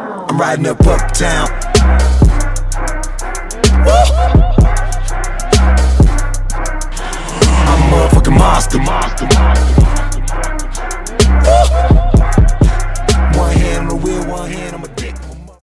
I'm riding up uptown. Woo! I'm a motherfucking monster. monster, monster, monster, monster. One hand on the wheel, one hand on my dick.